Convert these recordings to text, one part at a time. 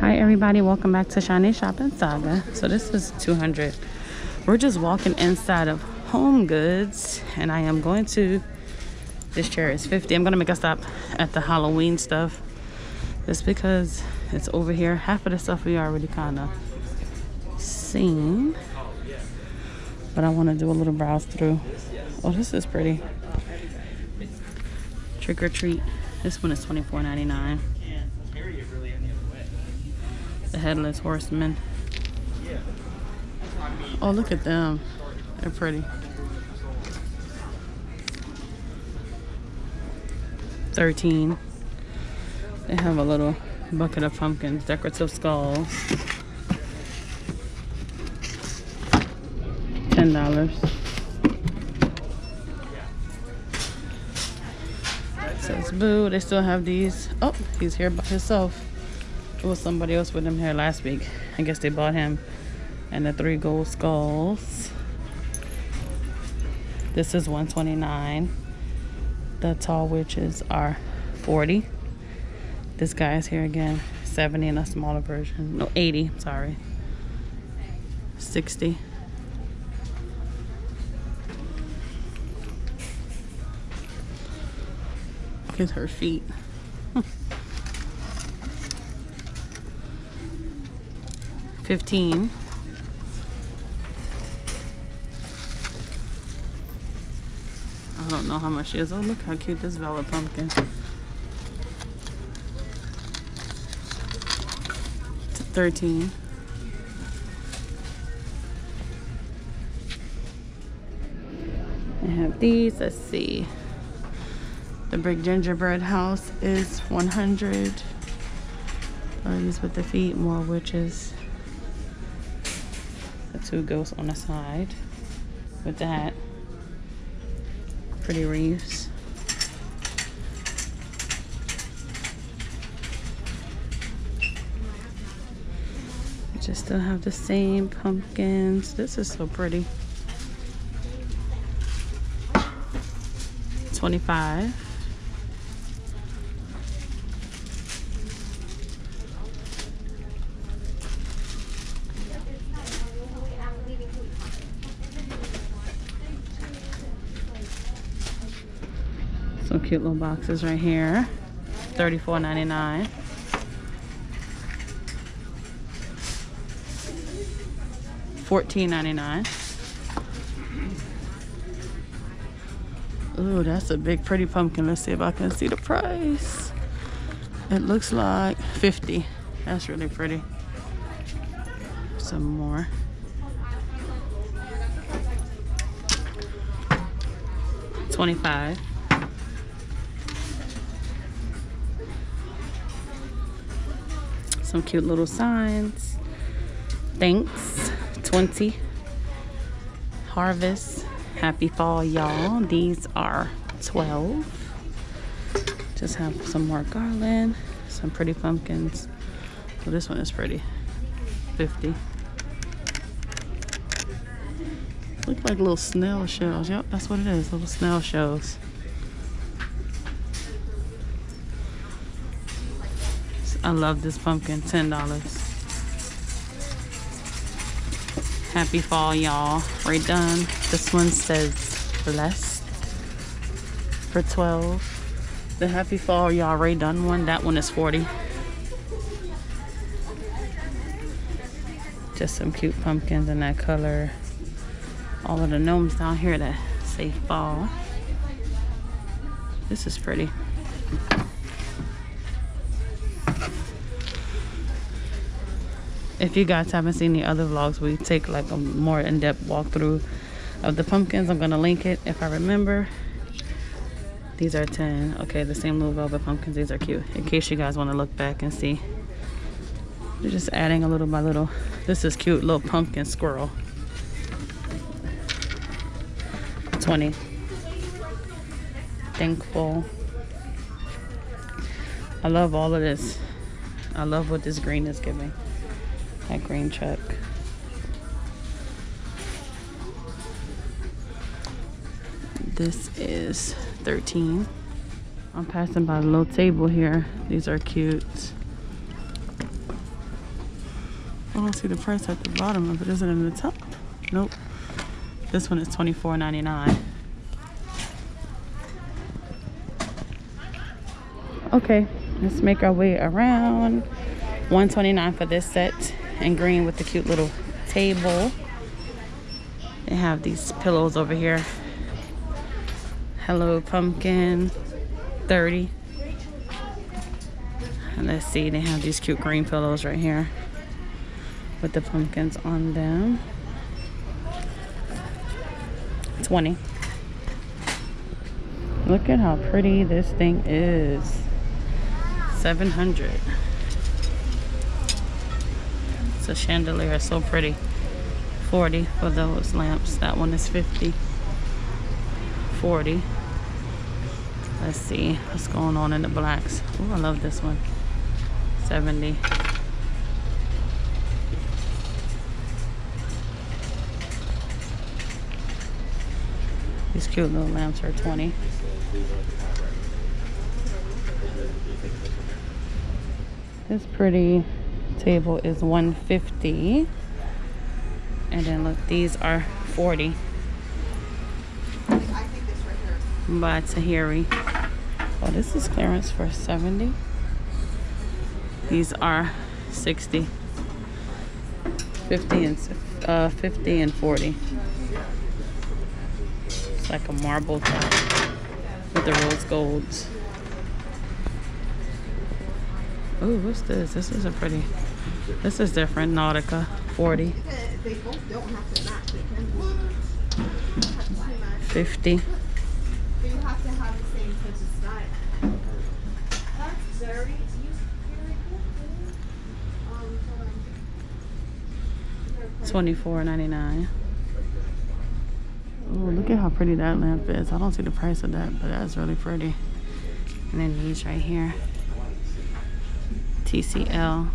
Hi everybody, welcome back to Shanice Shopping Saga. So this is 200. We're just walking inside of Home Goods and I am going to, this chair is 50. I'm gonna make a stop at the Halloween stuff. Just because it's over here. Half of the stuff we already kinda seen. But I wanna do a little browse through. Oh, this is pretty. Trick or treat. This one is $24.99. The Headless Horseman. Oh, look at them. They're pretty. Thirteen. They have a little bucket of pumpkins, decorative skulls. Ten dollars. Says boo. They still have these. Oh, he's here by himself. It was somebody else with him here last week. I guess they bought him and the three gold skulls. This is 129. The tall witches are 40. This guy is here again, 70 in a smaller version. No, 80, sorry. 60. Look at her feet. Fifteen. I don't know how much she is. Oh, look how cute this velvet pumpkin. Thirteen. I have these. Let's see. The brick gingerbread house is 100. Oh, these with the feet, more witches. The two ghosts on the side with that. Pretty wreaths. Just still have the same pumpkins. This is so pretty. 25. Cute little boxes right here. $34.99. $14.99. Ooh, that's a big pretty pumpkin. Let's see if I can see the price. It looks like 50. That's really pretty. Some more. Twenty-five. Some cute little signs. Thanks. 20. Harvest. Happy fall, y'all. These are 12. Just have some more garland. Some pretty pumpkins. Well, this one is pretty. 50. Look like little snail shells. Yep, that's what it is. Little snail shells. I love this pumpkin. $10. Happy fall, y'all. Right done. This one says blessed for 12. The Happy Fall, y'all already done one. That one is 40. Just some cute pumpkins in that color. All of the gnomes down here that say fall. This is pretty. If you guys haven't seen the other vlogs we take like a more in-depth walkthrough of the pumpkins. I'm gonna link it if i remember. These are 10 okay the same little velvet pumpkins. These are cute. In case you guys want to look back and see. They're just adding a little by little. This is cute little pumpkin squirrel. 20 thankful. I love all of this. I love what this green is giving that green truck. This is 13. I'm passing by the little table here. These are cute. I don't see the price at the bottom of it. Is it in the top? Nope. This one is $24.99. Okay, let's make our way around. 129 for this set in green with the cute little table. They have these pillows over here. Hello Pumpkin, 30. And let's see, they have these cute green pillows right here with the pumpkins on them. 20. Look at how pretty this thing is. 700. It's a chandelier, so pretty. 40 for those lamps. That one is 50. 40. Let's see what's going on in the blacks. Oh, I love this one. 70. These cute little lamps are 20. This pretty table is 150 and then look these are 40 by Tahari. Oh this is clearance for 70 these are 60 50 and uh, 50 and 40 it's like a marble top with the rose golds. Oh, what's this? This is a pretty, this is different. Nautica, 40. 50. Twenty-four ninety-nine. Oh, look at how pretty that lamp is. I don't see the price of that, but that's really pretty. And then these right here. TCL.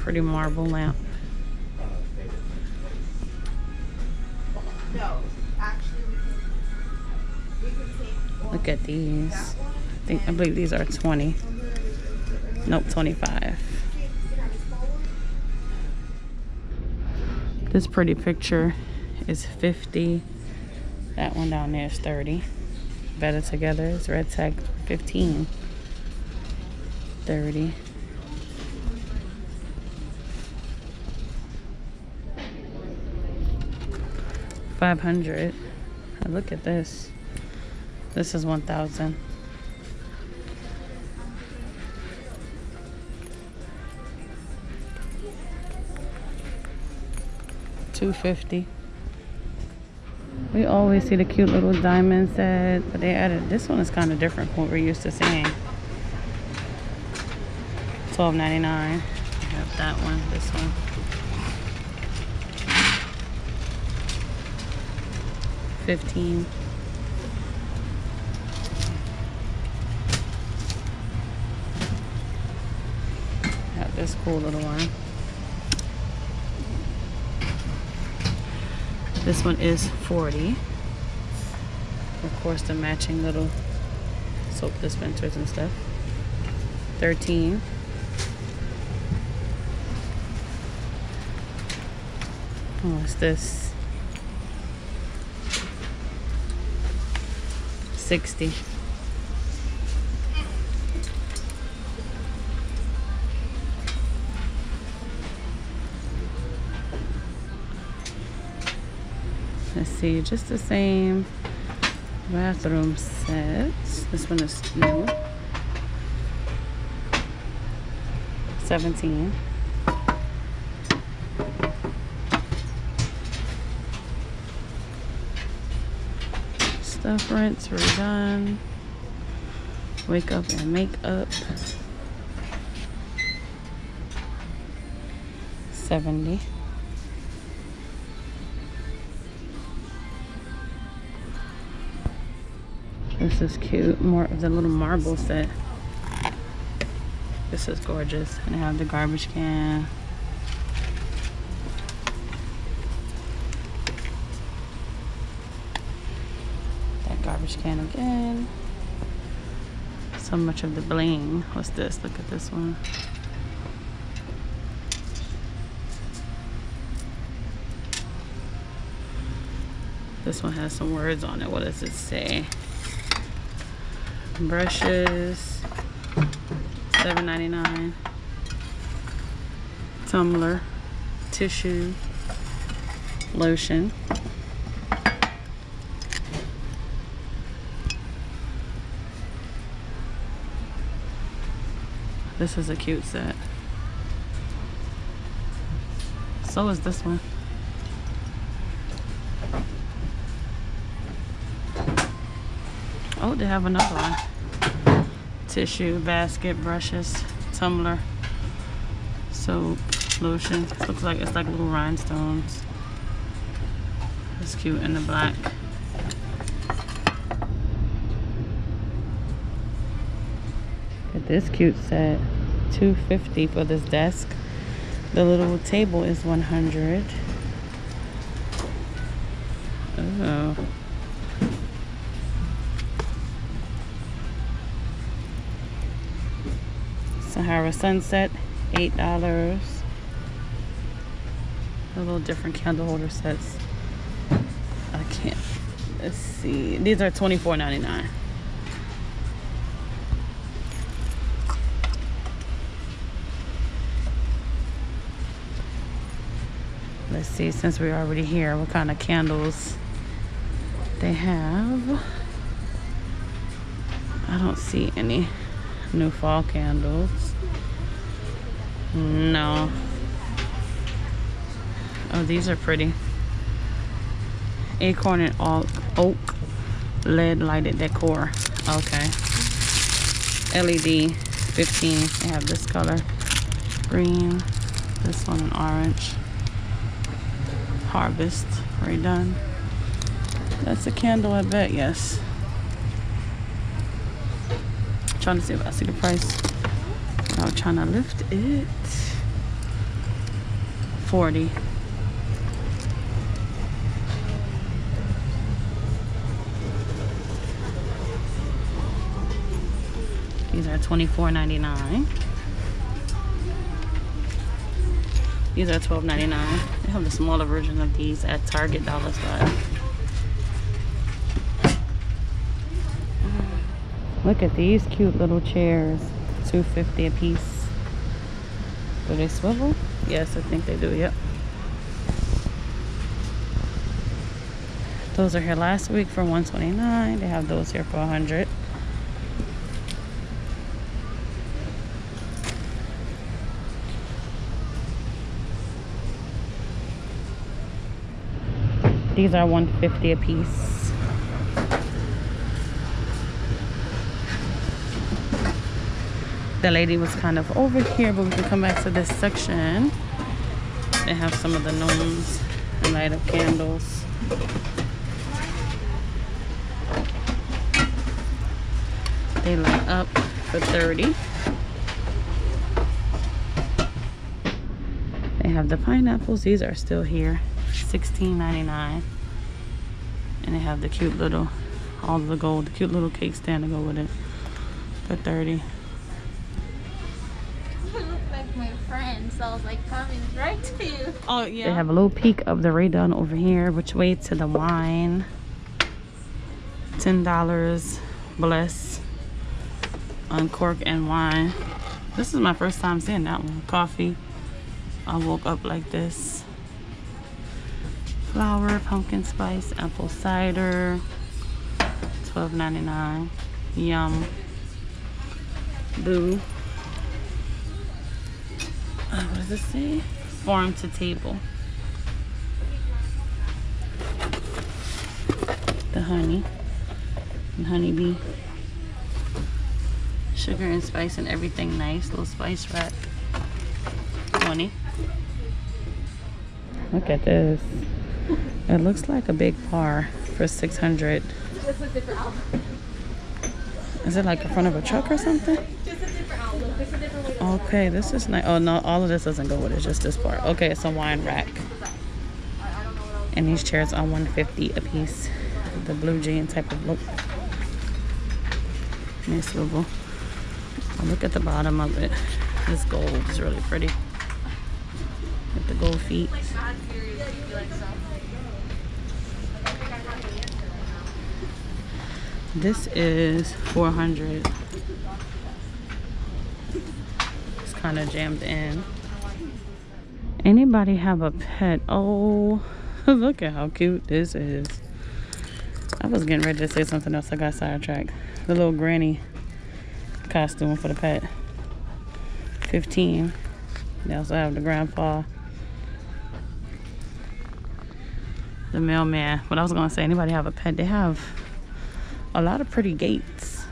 Pretty marble lamp. Look at these. I think I believe these are 20. Nope, 25. This pretty picture is 50. That one down there is 30. Better together is red tag 15. 30 500 look at this. This is 1000 250 we always see the cute little diamond set but they added this one is kind of different from what we're used to seeing. Twelve ninety nine. Have that one, this one. Fifteen. Have this cool little one. This one is 40. Of course, the matching little soap dispensers and stuff. 13. What's this? 60. Let's see, just the same bathroom sets. This one is new. 17. We're done wake up and make up. 70 this is cute. More of the little marble set. This is gorgeous. And I have the garbage can can again. So much of the bling. What's this? Look at this one. This one has some words on it. What does it say? Brushes, $7.99. Tumbler, tissue, lotion. This is a cute set. So is this one. Oh, they have another one. Tissue, basket, brushes, tumbler, soap, lotion. Looks like it's like little rhinestones. It's cute in the black. This cute set. 250 for this desk. The little table is 100. Oh. Sahara Sunset, $8. A little different candle holder sets. I can't. Let's see. These are $24.99. Let's see, since we're already here, what kind of candles they have. I don't see any new fall candles. No. Oh, these are pretty. Acorn and oak LED lighted decor. Okay. LED 15. They have this color. Green. This one an orange. Harvest. Already done. That's a candle, I bet. Yes. trying to see if I see the price. I'm trying to lift it. 40. These are $24.99. These are $12.99. They have the smaller version of these at Target dollar style. Mm. Look at these cute little chairs. 250 a piece. Do they swivel? Yes, I think they do, yep. Those are here last week for 129. They have those here for 100. These are 150 a piece. the lady was kind of over here but we can come back to this section. They have some of the gnomes and light up candles. They light up for 30 they have the pineapples. These are still here 16.99 and they have the cute little all the gold the cute little cake stand to go with it for 30 so I was like coming right to you. Oh yeah. They have a little peek of the Rae Dunn over here, which way to the wine. Ten dollars, bless, uncork and wine. This is my first time seeing that one. Coffee. I woke up like this. Flour, pumpkin spice, apple cider. $12.99. Yum. Boo uh, what does it say? Farm to table. The honey and honeybee. Sugar and spice and everything nice. Little spice rack. 20. Look at this. It looks like a big par for 600. Is it like in front of a truck or something? Okay, this is nice. Oh, no, all of this doesn't go with it, just this part. Okay, it's a wine rack. And these chairs are 150 a piece. The blue jean type of look. Nice swivel. Oh, look at the bottom of it. This gold is really pretty. With the gold feet. This is 400. It's kind of jammed in. Anybody have a pet? Oh, look at how cute this is. I was getting ready to say something else. I got sidetracked. The little granny costume for the pet. 15. They also have the grandpa. The mailman. What I was gonna say, anybody have a pet? They have a lot of pretty gates.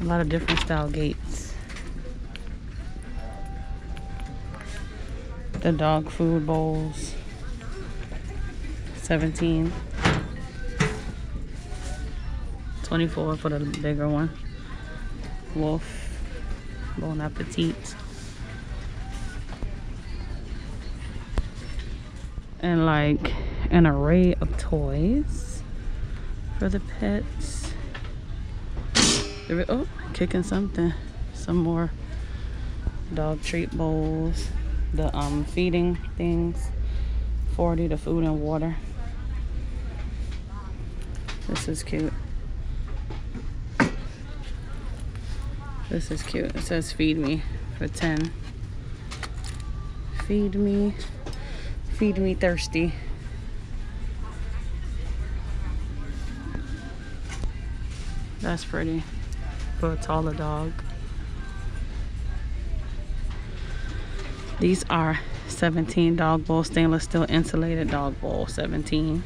A lot of different style gates. The dog food bowls. 17. 24 for the bigger one. Wolf. Bon appetit. And like an array of toys for the pets. Oh, kicking something. Some more dog treat bowls. The um feeding things. 40 the food and water. This is cute. This is cute. It says feed me for 10. Feed me. Feed me thirsty. That's pretty. For a taller dog. These are 17 dog bowl stainless steel insulated dog bowl 17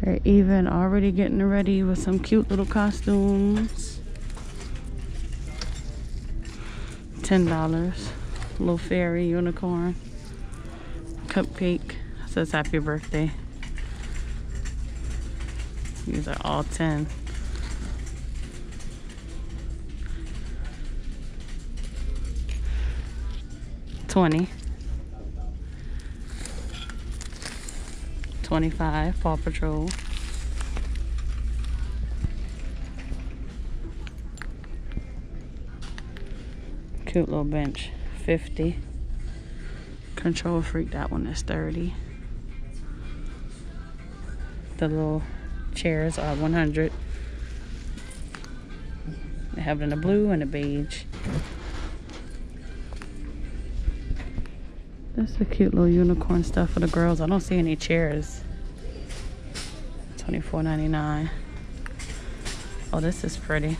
they're even already getting ready with some cute little costumes. Ten dollars. Little fairy unicorn. Cupcake. Says happy birthday these are all 10 20 25 Paw Patrol. Cute little bench. 50 control freak that one is 30 the little chairs are 100 they have it in a blue and a beige That's a cute little unicorn stuff for the girls. I don't see any chairs. $24.99. Oh, this is pretty.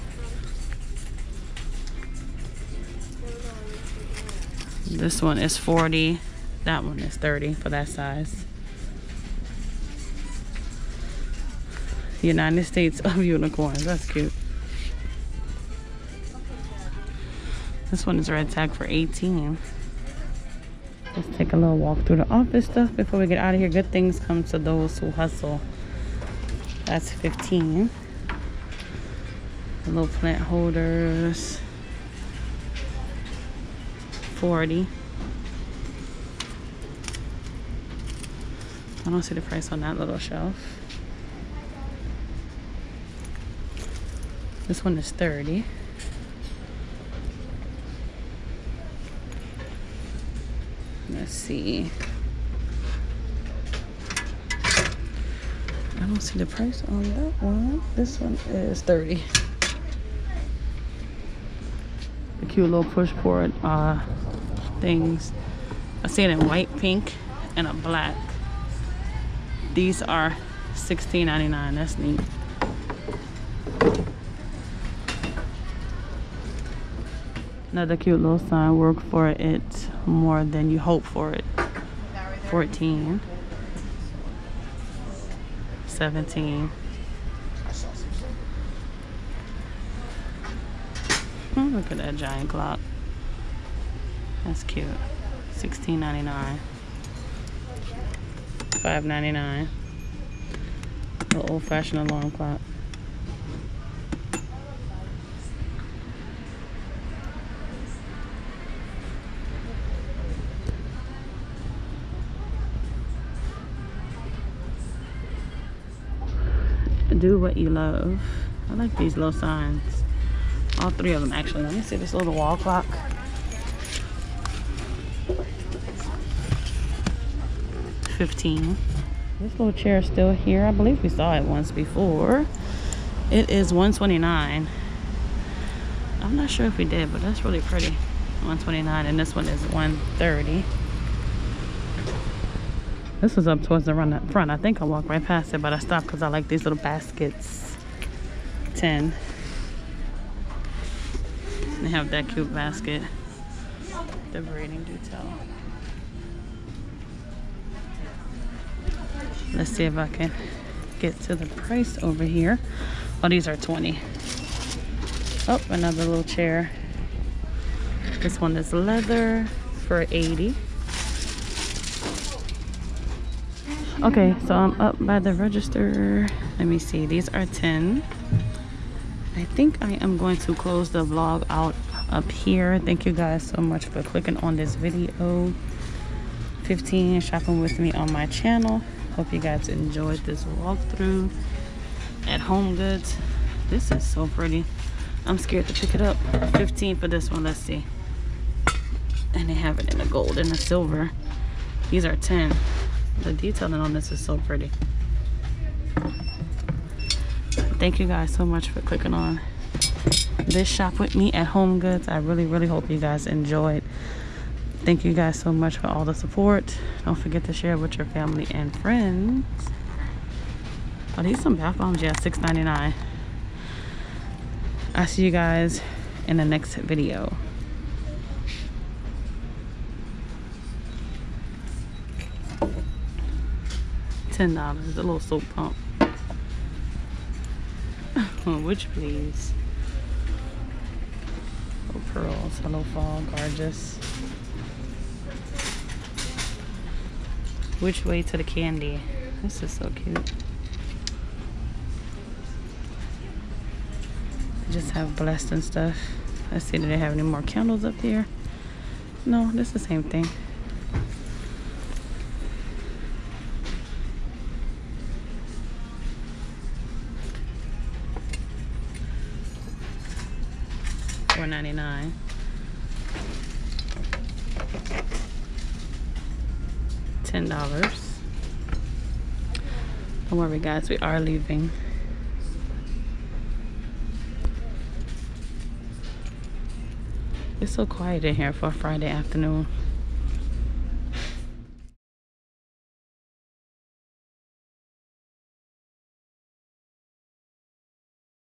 This one is 40. That one is 30 for that size. United States of unicorns. That's cute. This one is red tag for 18. Let's take a little walk through the office stuff before we get out of here. Good things come to those who hustle. That's 15. The little plant holders. 40. I don't see the price on that little shelf. This one is 30. Let's see. I don't see the price on that one. This one is 30. The cute little push board uh, things. I see it in white, pink, and a black. These are $16.99. That's neat. Another cute little sign, work for it more than you hope for it. 14. 17. Oh, look at that giant clock. That's cute. 16.99. 5.99. The old-fashioned alarm clock. Do what you love. I like these little signs. All three of them actually. Let me see this little wall clock. 15 This little chair is still here. I believe we saw it once before. It is 129 I'm not sure if we did, but that's really pretty. 129 and this one is 130 This was up towards the front. I think I walked right past it, but I stopped because I like these little baskets. 10 They have that cute basket. The braiding detail. Let's see if I can get to the price over here. Oh, these are 20. Oh, another little chair. This one is leather for 80. Okay, so I'm up by the register. Let me see. These are 10. I think I am going to close the vlog out up here. Thank you guys so much for clicking on this video. 15 shopping with me on my channel. Hope you guys enjoyed this walkthrough at Home Goods. This is so pretty. I'm scared to pick it up. 15 for this one. Let's see. And they have it in the gold and the silver. These are 10. The detailing on this is so pretty. Thank you guys so much for clicking on this shop with me at Home Goods. I really, really hope you guys enjoyed. Thank you guys so much for all the support. Don't forget to share with your family and friends. Are these some bath bombs? Yeah, $6.99. I'll see you guys in the next video. Ten dollars, a little soap pump. Oh, Witch please? Oh, pearls. Hello, fall, gorgeous. Which way to the candy? This is so cute. just have blessed and stuff. Let's see, do they have any more candles up here? No, this is the same thing. Four ninety nine. Ten dollars. Don't worry guys, we are leaving. It's so quiet in here for a Friday afternoon.